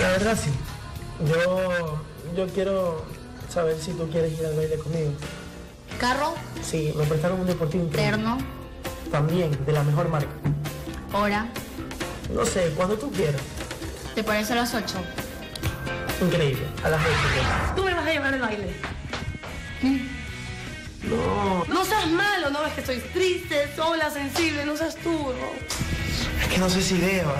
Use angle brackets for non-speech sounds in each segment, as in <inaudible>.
La verdad sí. Yo, yo quiero saber si tú quieres ir al baile conmigo. Carro, Sí, me prestaron un deportivo terno, También, de la mejor marca. hora. No sé, cuando tú quieras. ¿Te parece a las 8? Increíble. A las 8. Tú me vas a llevar al baile. No, No seas malo, no ves que estoy triste, sola, sensible, no seas tú, ¿no? es que no sé si deba.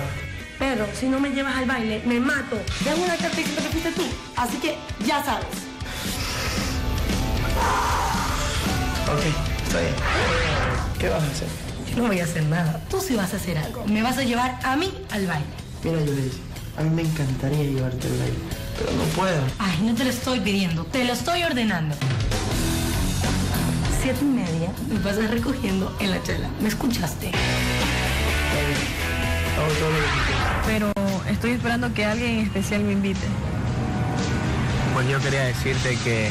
Pero si no me llevas al baile, me mato. Hago una carta diciendo que fuiste tú. Así que ya sabes. Ok, está bien. ¿Qué vas a hacer? Yo no voy a hacer nada. Tú sí vas a hacer algo. Me vas a llevar a mí al baile. Mira, Yulis, a mí me encantaría llevarte al baile, pero no puedo. Ay, no te lo estoy pidiendo, te lo estoy ordenando. Siete y media me pasas recogiendo en la chela. ¿Me escuchaste? Hago todo lo que tú quieras. Pero estoy esperando que alguien en especial me invite. Pues yo quería decirte que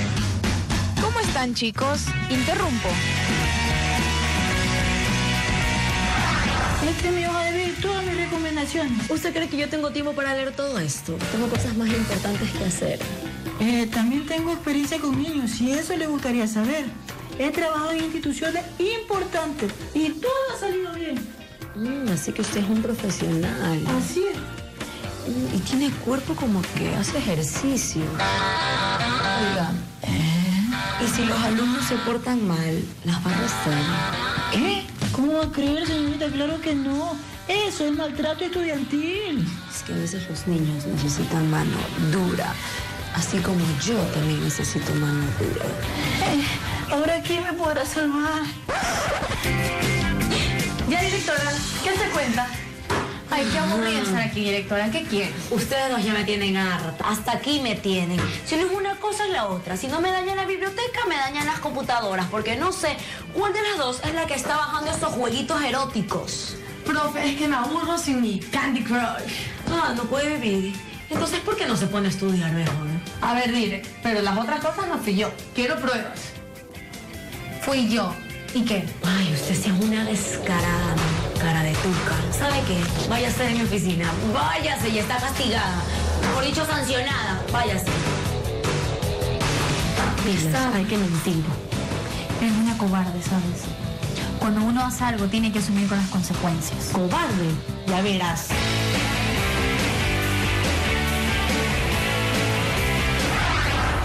¿Cómo están chicos? Interrumpo. Este es mi hoja de vida, todas mis recomendaciones. ¿Usted cree que yo tengo tiempo para leer todo esto? Tengo cosas más importantes que hacer. Eh, también tengo experiencia con niños y eso le gustaría saber. He trabajado en instituciones importantes y todo ha salido bien. Mm, así que usted es un profesional. Así es. Mm, Y tiene cuerpo como que hace ejercicio. Oiga, ¿y si los alumnos se portan mal, las va a arrestar? ¿Qué? ¿Cómo va a creer, señorita? Claro que no. Eso es maltrato estudiantil. Es que a veces los niños necesitan mano dura. Así como yo también necesito mano dura. Eh, Ahora, ¿quién me podrá salvar? Ya, directora, ¿qué se cuenta? Ay, qué aburrido estar aquí, directora. ¿Qué quieres? Ustedes dos ya me tienen harta. Hasta aquí me tienen. Si no es una cosa, es la otra. Si no me dañan la biblioteca, me dañan las computadoras. Porque no sé cuál de las dos es la que está bajando estos jueguitos eróticos. Profe, es que me aburro sin mi Candy Crush. Ah, no puede vivir. Entonces, ¿por qué no se pone a estudiar mejor? A ver, dire, pero las otras cosas no fui yo. Quiero pruebas. Fui yo. ¿Y qué? Ay, usted sí es una descarada, cara de tuca. ¿Sabe qué? Váyase de mi oficina. Váyase y está castigada. Por dicho, sancionada. Váyase. Pilas, hay que mentir. Eres una cobarde, ¿sabes? Cuando uno hace algo, tiene que asumir con las consecuencias. Cobarde. Ya verás.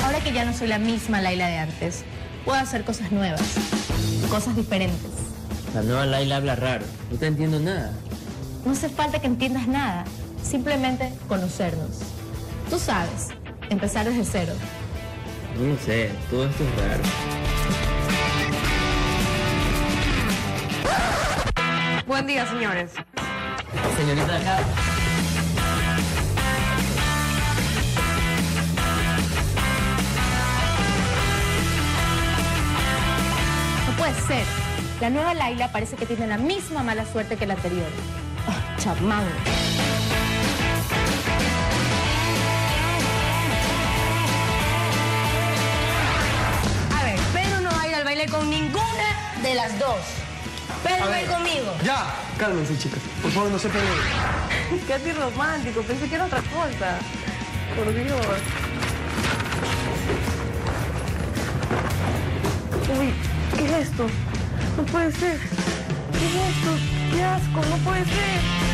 Ahora que ya no soy la misma Laila de antes, puedo hacer cosas nuevas, cosas diferentes. la nueva Laila habla raro. No te entiendo nada. No hace falta que entiendas nada, simplemente conocernos. Tú sabes, empezar desde cero. No sé, todo esto es raro. Buen día, señores. Señorita acá. La nueva Laila parece que tiene la misma mala suerte que la anterior. Ah, chamango. A ver, Pedro no va a ir al baile con ninguna de las dos. Pedro va conmigo. Ya, cálmense, chicas. Por favor, no se peleen. <laughs> Qué así romántico. Pensé que era otra cosa. Por Dios. Uy, ¿qué es esto? No puede ser. ¿Qué es esto? ¡Qué asco! No puede ser.